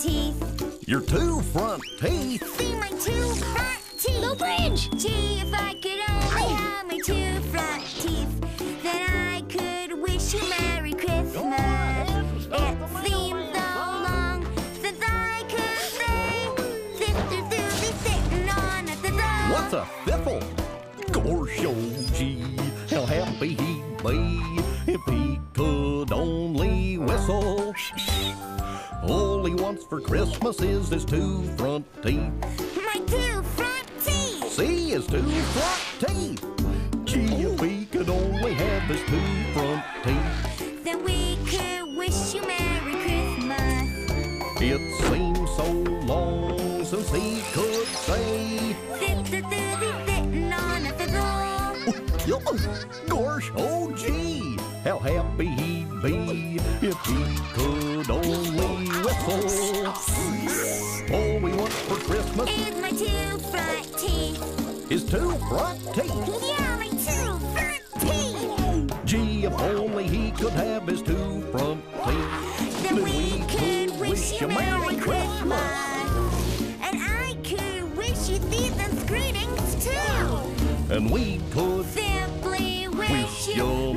Your two front teeth. See my two front teeth. The bridge. Gee, if I could only have my two front teeth, then I could wish you Merry Christmas. It seems so long since I could say, Sister Susie sitting on at the. What's a fiffle? Gosh, oh gee, how happy he'd be if he could only whistle. All he wants for Christmas is his two front teeth. My two front teeth. See his two front teeth. Gee, if he could only have his two front teeth. Then we could wish you Merry Christmas. It seems so long since he could say, Susie sitting on at the door. Gosh, oh gee, happy he'd be if he could only whistle. All we want for Christmas is my two front teeth. is two front teeth. Yeah, my two front teeth. Gee, if only he could have his two front teeth. Then we could wish you a Merry Christmas. And I could wish you season's greetings too. And we could Simply wish you